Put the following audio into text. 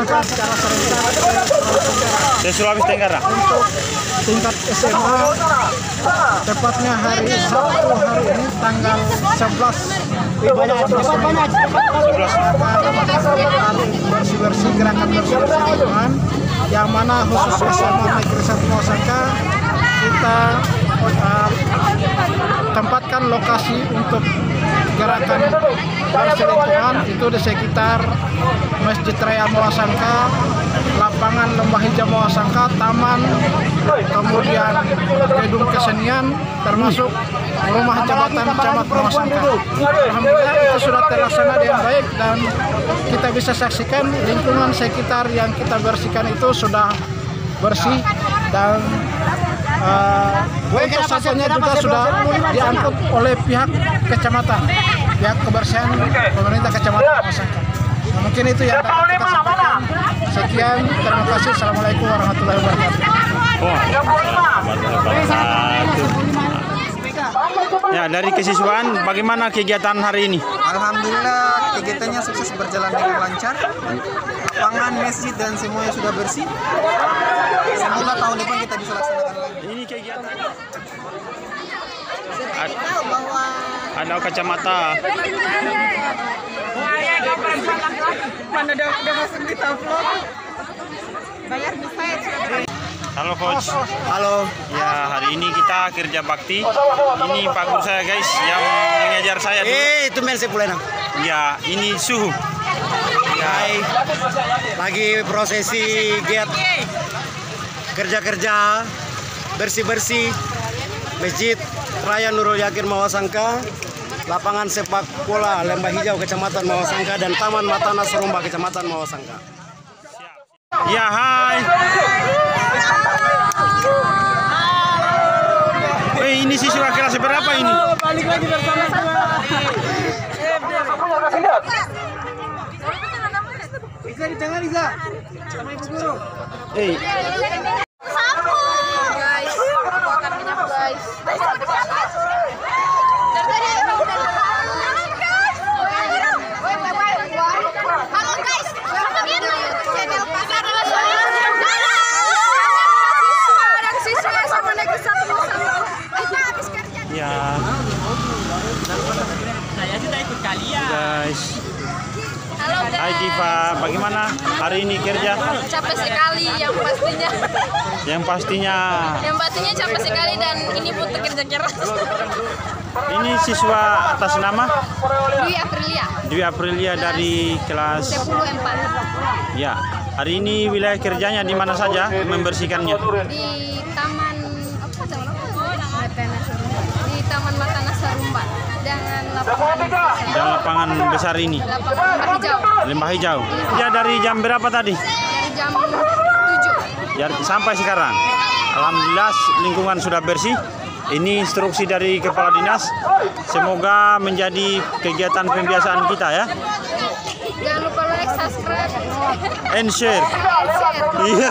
dilaksanakan secara serentak Se Sulawesi Tenggara. untuk tingkat SMA tepatnya hari Sabtu hari ini tanggal 11 banyak banyak 11. hari bersih-bersih gerakan bersih-bersih lingkungan yang mana khusus SMA Negeri Satu Mawasangka kita uh, tempatkan lokasi untuk gerakan bersih lingkungan itu di sekitar Masjid Raya Mawasangka, lapangan Lembah Hijau Mawasangka, taman, kemudian gedung kesenian, termasuk rumah jabatan camat Mawasangka. Alhamdulillah itu sudah terlaksana dengan baik dan kita bisa saksikan lingkungan sekitar yang kita bersihkan itu sudah bersih dan uh, untuk sampahnya juga sudah diangkut oleh pihak kecamatan, pihak kebersihan pemerintah kecamatan Mawasangka. Nah, mungkin itu yang dapat kita sampaikan. Sekian, terima kasih. Assalamualaikum warahmatullahi wabarakatuh. Ya, dari kesiswaan bagaimana kegiatan hari ini? Alhamdulillah kegiatannya sukses berjalan dengan lancar. Lapangan, masjid dan semuanya sudah bersih. Semoga tahun depan kita bisa laksanakan lagi. Ini kegiatan Ad- ada kacamata. Mana udah udah masuk di. Bayar bisa ya. Halo coach. Halo. Ya, hari ini kita kerja bakti. Ini Pak Guru saya guys yang mengajar saya dulu. Eh, itu men saya pulang. Ya, ini suhu. Ya, Lagi prosesi giat kerja-kerja bersih-bersih Masjid Raya Nurul Yakin Mawasangka lapangan sepak bola Lembah Hijau Kecamatan Mawasangka dan Taman Matana Serumba Kecamatan Mawasangka. ya hai. Eh, ini siswa kelas berapa ini? Balik lagi bersama sama. Bisa jangan bisa. Sama ibu guru. Eh, guys guys Halo guys, kalian channel pasar Ada siswa sama negeri satu Kita habis kerja. ya. Saya sudah ikut kalian. Guys. Halo guys. Hai Diva, bagaimana hari ini kerja? Capek sekali yang pastinya. Yang pastinya Yang pastinya capek sekali dan ini butuh kerja keras. ini siswa atas nama Dwi Aprilia, Dwi Aprilia dari kelas 10 4 ya. Hari ini wilayah kerjanya di mana saja membersihkannya? di Taman apa namanya? Matana Sarumba. Di Taman Matana Sarumba dengan lapangan Dan lapangan besar ini, lapangan lembah hijau lembah hijau. Ya dari jam berapa tadi? dari jam 7. Ya sampai sekarang. Alhamdulillah lingkungan sudah bersih. Ini instruksi dari kepala dinas. Semoga menjadi kegiatan pembiasaan kita ya. Jangan lupa like, subscribe, And share. share. Iya.